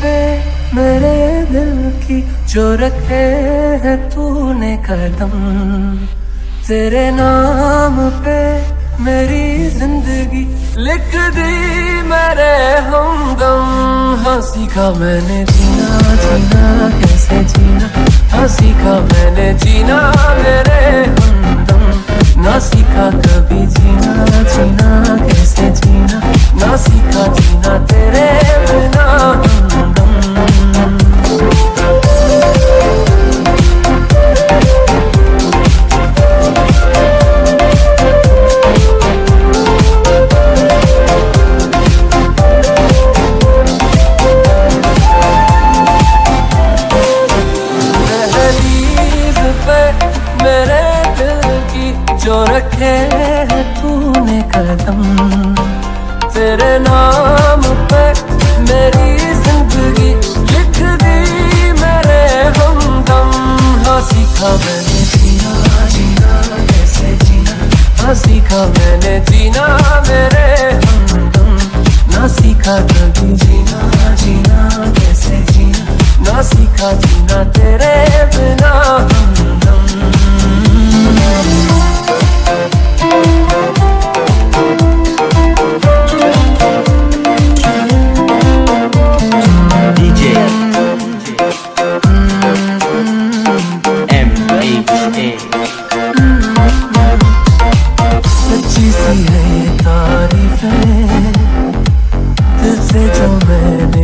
पे मेरे दिल की जो रखे है तूने कदम। तेरे नाम पे मेरी ज़िंदगी लिख दी मेरे हमदम। हाँ का मैंने जीना जीना, कैसे जीना? हाँ का मैंने जीना मेरे हमदम। रखे तूने कदम। तेरे नाम पे मेरी ज़िंदगी लिख दी मेरे हमदम। हाँ सीखा मैंने जीना जीना कैसे जीना। हाँ सीखा मैंने जीना मेरे हमदम। ना सीखा कभी जीना जीना कैसे जीना। ना सीखा जीना loving this angel man